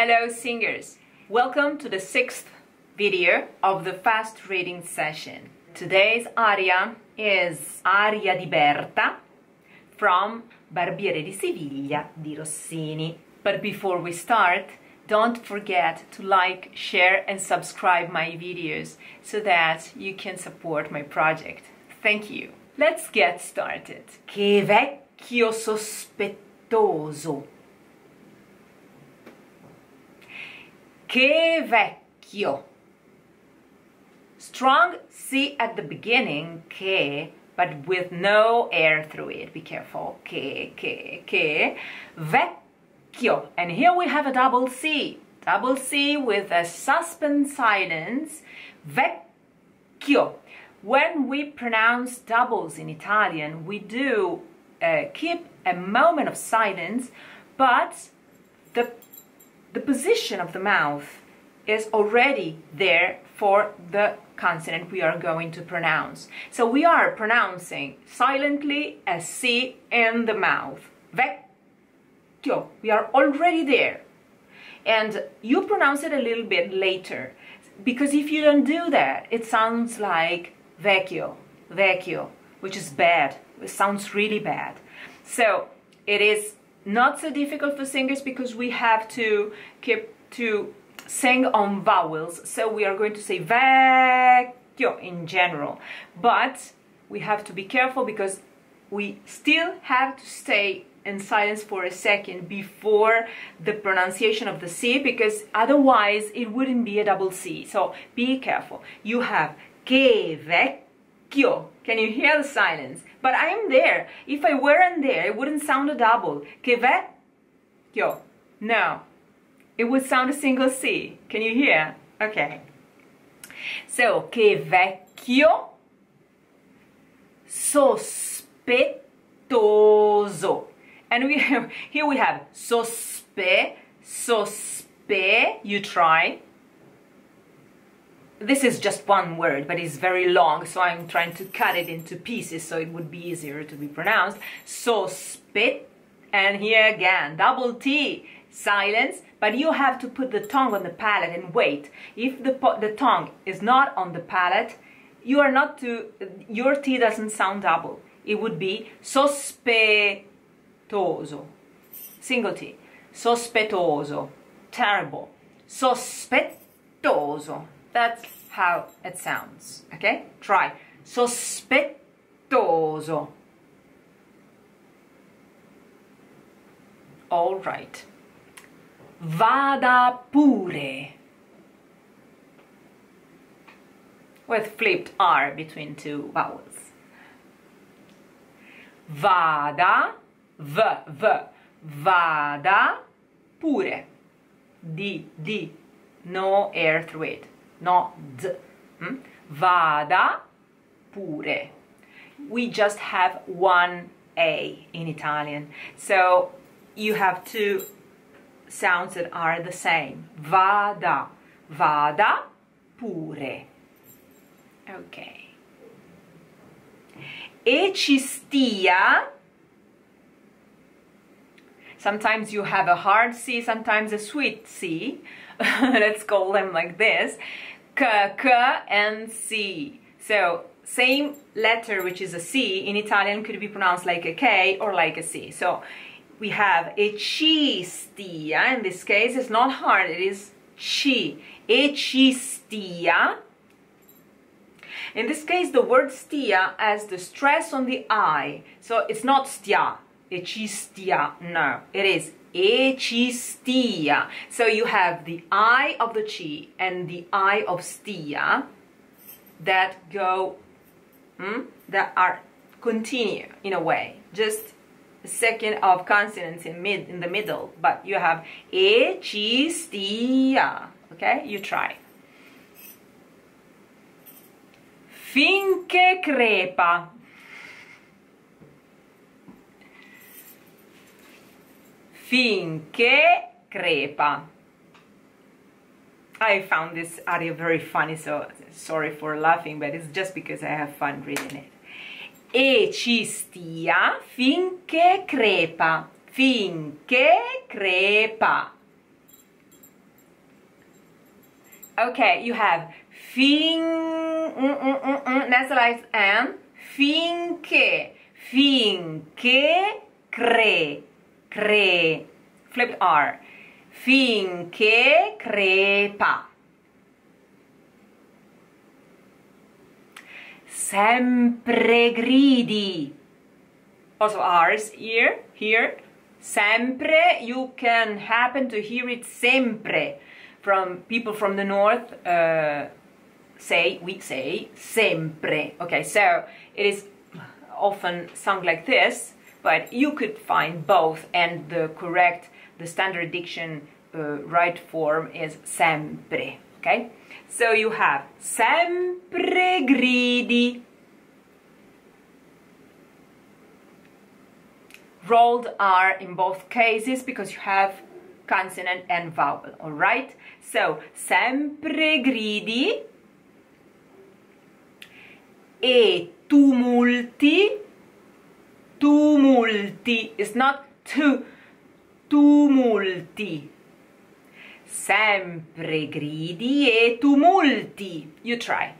Hello singers! Welcome to the sixth video of the fast reading session. Today's aria is Aria di Berta from Barbiere di Siviglia di Rossini. But before we start, don't forget to like, share and subscribe my videos so that you can support my project. Thank you. Let's get started. Che vecchio sospettoso. Che vecchio. Strong C at the beginning, che, but with no air through it. Be careful. Che, che, che. Vecchio. And here we have a double C. Double C with a suspend silence. Vecchio. When we pronounce doubles in Italian, we do uh, keep a moment of silence, but the, the position of the mouth is already there for the consonant we are going to pronounce. So we are pronouncing silently a C in the mouth. Vecchio. We are already there. And you pronounce it a little bit later. Because if you don't do that, it sounds like vecchio, vecchio, which is bad. It sounds really bad. So it is not so difficult for singers because we have to keep to sing on vowels. So we are going to say vecchio in general. But we have to be careful because we still have to stay in silence for a second before the pronunciation of the C because otherwise it wouldn't be a double C. So be careful. You have che vecchio. Can you hear the silence? But I am there. If I weren't there, it wouldn't sound a double. Che vecchio. No. It would sound a single C. Can you hear? Okay. So, che vecchio sospettoso. And we have, here we have sospe, sospe, you try. This is just one word, but it's very long, so I'm trying to cut it into pieces so it would be easier to be pronounced. Sospet, and here again, double T, silence, but you have to put the tongue on the palate and wait. If the, the tongue is not on the palate, you are not to, your T doesn't sound double. It would be sospettoso, single T, sospettoso, terrible, sospettoso. That's how it sounds, okay? Try, sospettoso. All right. Vada pure. With flipped R between two vowels. Vada, v, v, vada pure. D, D, no air through it, no d. Hmm? Vada pure. We just have one A in Italian. So you have two sounds that are the same. Vada, vada pure. Okay. E ci stia. Sometimes you have a hard C, sometimes a sweet C. Let's call them like this. K, K, and C. So same letter, which is a C, in Italian could be pronounced like a K or like a C. So we have e ci stia, in this case it's not hard, it is ci, e ci stia. In this case the word stia has the stress on the I, so it's not stia, e ci stia, no, it is e ci stia. So you have the I of the chi and the I of stia that go, hmm, that are continue in a way, just second of consonants in mid in the middle but you have e ci stia okay you try. Finché crepa finché crepa. I found this audio very funny so sorry for laughing but it's just because I have fun reading it. E ci stia finché crepa, finché crepa. Okay, you have fin, mm, mm, mm, mm, nasalized and finché, finché cre, cre, flipped R, finché crepa. Sempre gridi. Also R's here, here. Sempre, you can happen to hear it sempre from people from the north uh, say, we say, sempre. Okay, so it is often sung like this, but you could find both, and the correct, the standard diction uh, right form is sempre. Okay, so you have sempre gridi. Rolled R in both cases because you have consonant and vowel, all right? So, sempre gridi e tumulti, tumulti, it's not tu, tumulti. Sempre gridi e tumulti. You try.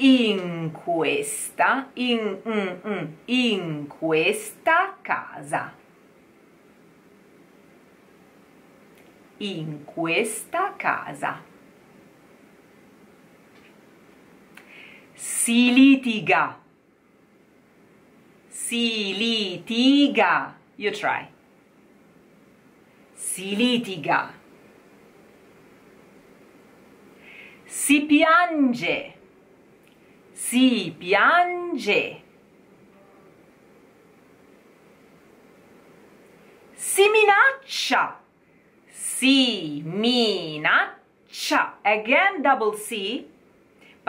in questa, in, mm, mm, in questa casa. In questa casa. Si litiga. Si litiga. You try. Si litiga. Si piange si piange. Si minaccia. Si minaccia. Again, double C.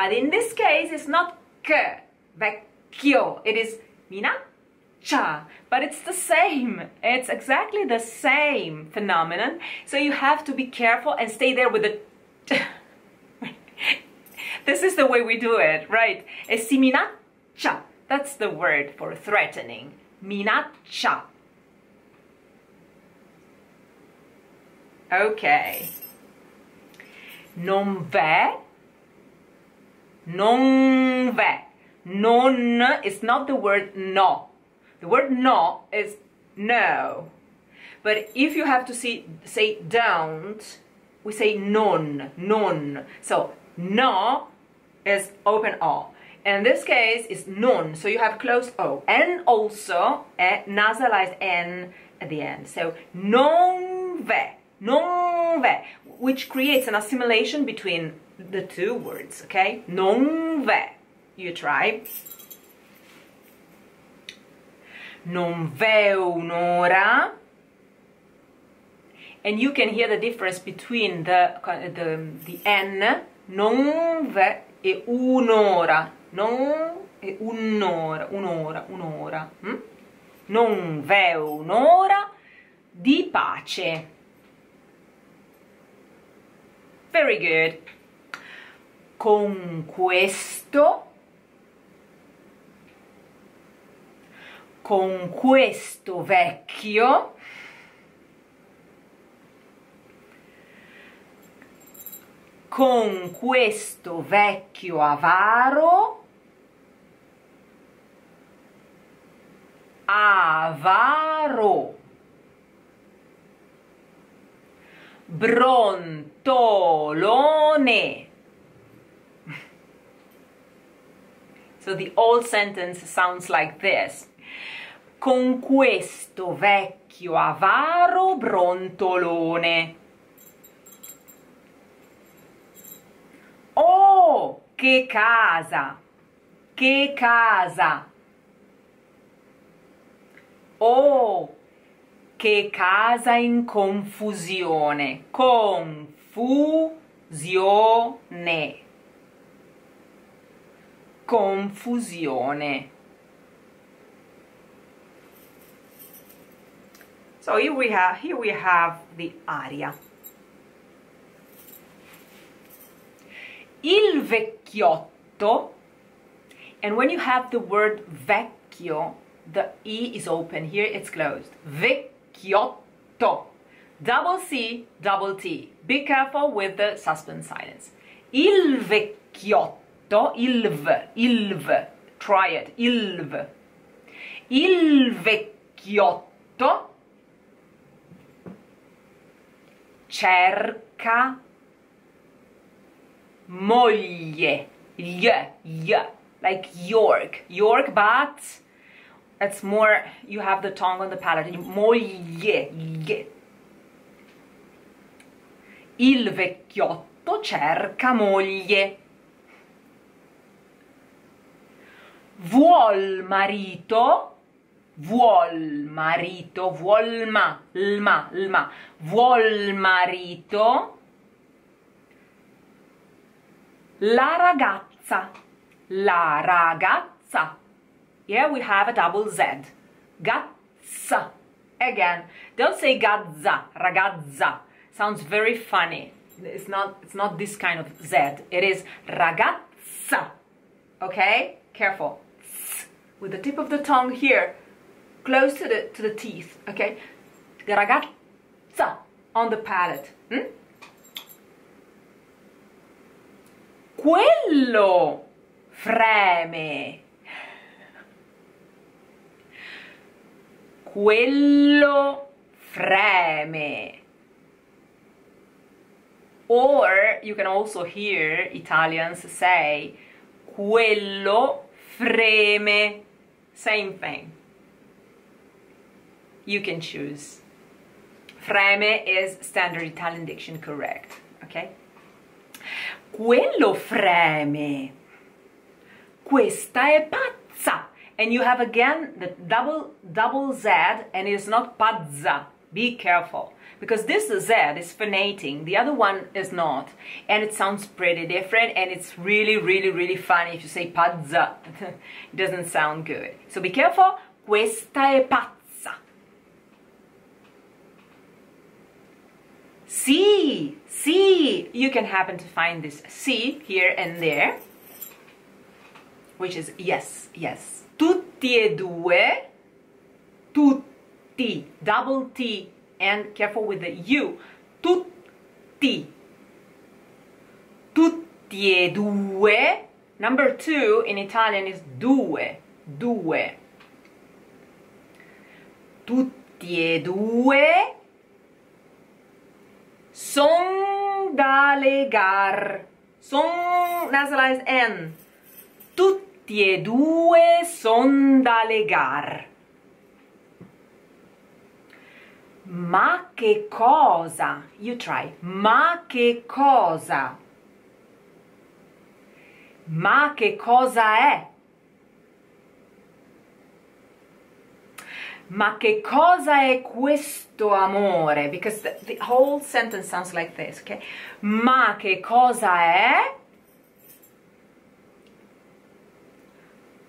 But in this case, it's not che, vecchio. It is minaccia. But it's the same. It's exactly the same phenomenon. So you have to be careful and stay there with the this is the way we do it, right? E minaccia. That's the word for threatening. Minaccia. Okay. Non v'è. Non v'è. Non is not the word no. The word no is no. But if you have to say, say don't, we say non, non. So no is open O. In this case, it's non, so you have closed O. And also a nasalized N at the end. So non ve, non ve, which creates an assimilation between the two words, okay? Non ve. You try. Non ve un'ora. And you can hear the difference between the, the, the N, non ve e un'ora, non e un'ora, un'ora, un'ora. Hm? Non v'è un'ora di pace. Very good. Con questo con questo vecchio con questo vecchio avaro avaro brontolone so the old sentence sounds like this con questo vecchio avaro brontolone Oh, che casa! Che casa! Oh, che casa in confusione! Confusione! Confusione! So here we have here we have the aria. il vecchiotto and when you have the word vecchio the e is open here it's closed vecchiotto Double C, double T. Be careful with the suspense silence. Il vecchiotto, ilv, ilv. Try it, ilv. Il vecchiotto cerca moglie, y, y, like York, York, but it's more, you have the tongue on the palate, moglie. Il vecchiotto cerca moglie. Vuol marito, vuol marito, vuol ma, lma, lma, vuol marito la ragazza, la ragazza. Here we have a double Z. Gazza. Again, don't say gazza, ragazza. Sounds very funny. It's not, it's not this kind of Z. It is ragazza. Okay? Careful. With the tip of the tongue here, close to the, to the teeth. Okay? Ragazza on the palate. Hmm? Quello freme. Quello freme. Or you can also hear Italians say quello freme. Same thing. You can choose. Freme is standard Italian diction correct, okay? Quello freme. Questa è pazza. And you have again the double double Z and it's not pazza. Be careful because this Z is phonating, the other one is not, and it sounds pretty different, and it's really, really, really funny if you say pazza. it doesn't sound good. So be careful. Questa è pazza. Sì, sì. You can happen to find this sì here and there, which is yes, yes. Tutti e due, tutti, double T, and careful with the U. Tutti. Tutti e due. Number two in Italian is due. Due. Tutti e due son da legar. Son nasalized N. Tutti e due son da legar. Ma che cosa? You try. Ma che cosa? Ma che cosa è? Ma che cosa è questo amore? Because the, the whole sentence sounds like this, okay? Ma che cosa è?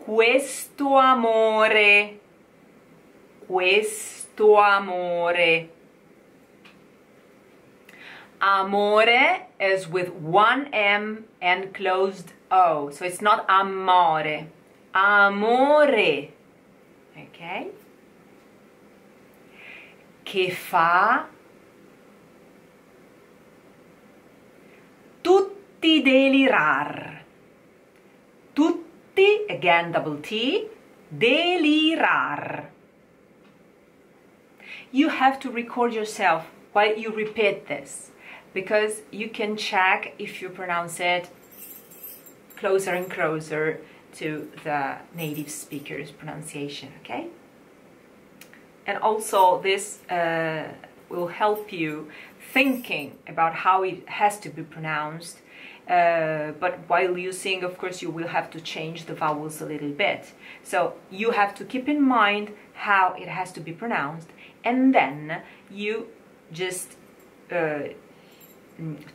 Questo amore. Questo amore. Amore is with one M and closed O. So it's not amore. Amore. Okay? Che fa tutti delirar. Again double T, delirar. You have to record yourself while you repeat this because you can check if you pronounce it closer and closer to the native speaker's pronunciation, okay? And also this uh, will help you thinking about how it has to be pronounced. Uh, but while you sing, of course, you will have to change the vowels a little bit. So you have to keep in mind how it has to be pronounced and then you just uh,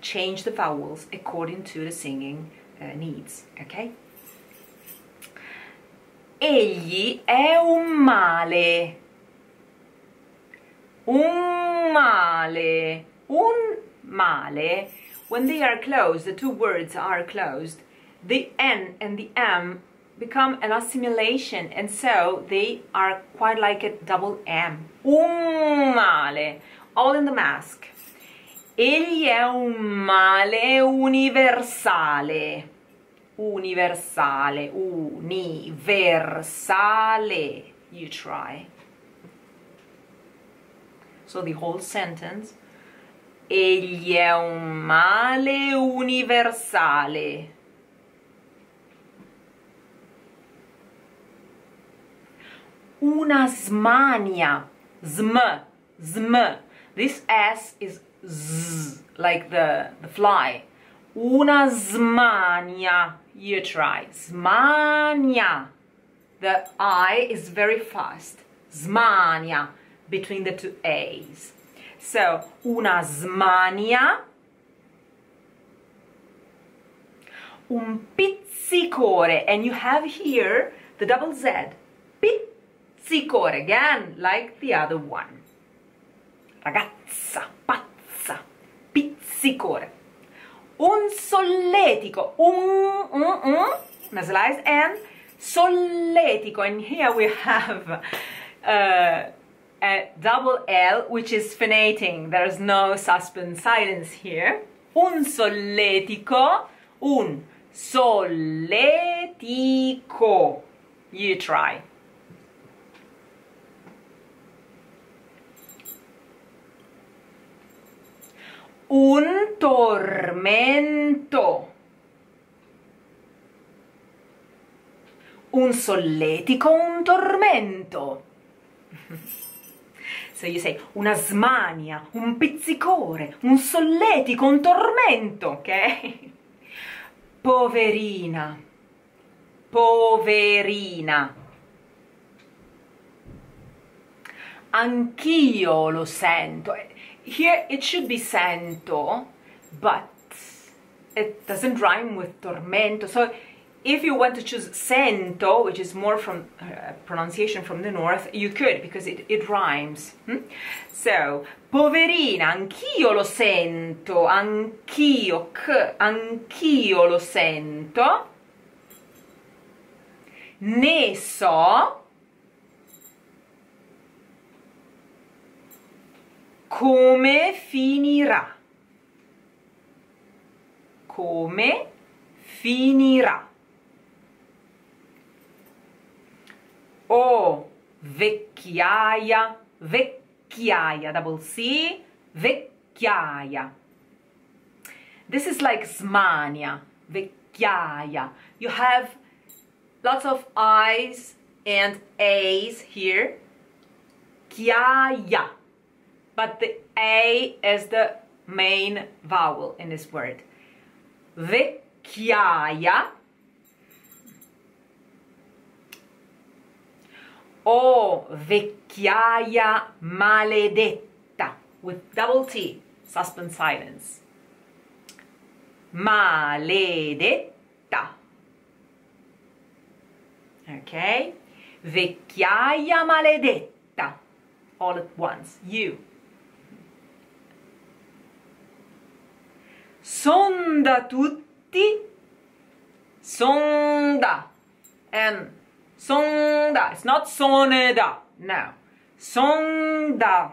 change the vowels according to the singing uh, needs, okay? Egli è un male. Un male. Un male. When they are closed, the two words are closed, the N and the M become an assimilation and so they are quite like a double M. Un male. all in the mask. Egli è un male universale. Universale, universale. You try. So the whole sentence. Egli è un male universale. Una smania. Sm, sm. This S is z, like the, the fly. Una smania. You try. Smania. The I is very fast. Smania between the two A's. So, una smania, un pizzicore, and you have here the double Z, pizzicore, again, like the other one. Ragazza, pazza, pizzicore. Un solletico, un, mm, mm, mm. un, un, nasalized and solletico, and here we have uh, a double L, which is phonating. There's no suspense silence here. Un solletico, un solletico. You try. Un tormento. Un solletico, un tormento. So you say una smania, un pizzicore, un solletico, un tormento, ok? Poverina, poverina. Anch'io lo sento. Here it should be sento, but it doesn't rhyme with tormento. So if you want to choose sento, which is more from uh, pronunciation from the north, you could because it, it rhymes. Hmm? So, poverina, anch'io lo sento, anch'io, c, anch'io lo sento. Ne so. Come finirà? Come finirà? O vecchiaia, vecchiaia, double C, vecchiaia. This is like smania, vecchiaia. You have lots of I's and A's here. Chiaia. But the A is the main vowel in this word. Vecchiaia Oh, vecchiaia maledetta with double T, suspense silence. Maledetta. Okay? Vecchiaia maledetta. All at once. You. Sonda tutti. Sonda. And Sonda. It's not sonda. No. Sonda.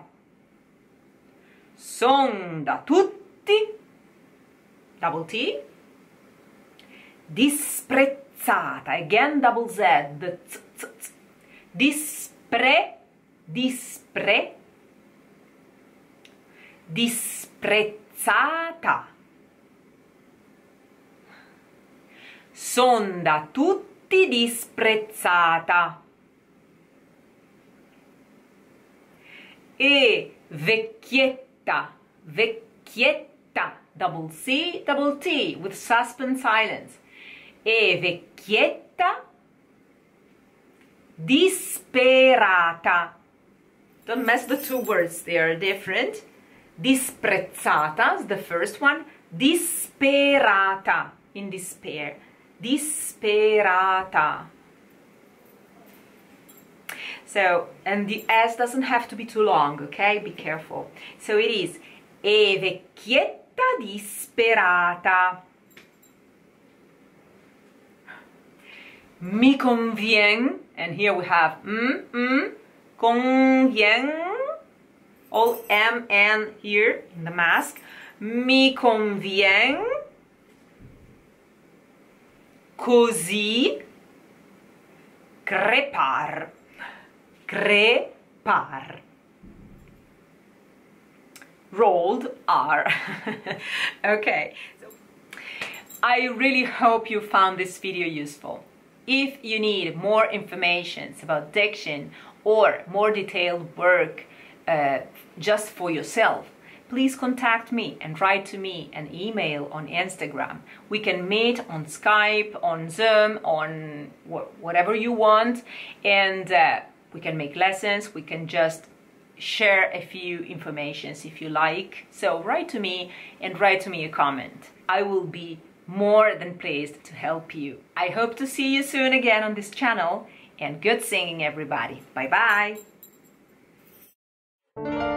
Sonda. Tutti. Double T. Disprezzata. Again double Z. Z, z, z. Dispre. Dispre. Disprezzata. Sonda tutti tutti disprezzata. E vecchietta, vecchietta, double C, double T, with suspense silence. E vecchietta disperata. Don't mess the two words, they are different. Disprezzata is the first one. Disperata, in despair disperata. So, and the S doesn't have to be too long, okay? Be careful. So it is e vecchietta disperata. Mi convien, and here we have mm, mm, convien, all M N here in the mask. Mi convien così crepar. Crepar. Rolled R. okay. So I really hope you found this video useful. If you need more information about diction or more detailed work uh, just for yourself, please contact me and write to me an email on Instagram. We can meet on Skype, on Zoom, on wh whatever you want, and uh, we can make lessons. We can just share a few informations if you like. So write to me and write to me a comment. I will be more than pleased to help you. I hope to see you soon again on this channel and good singing everybody. Bye bye.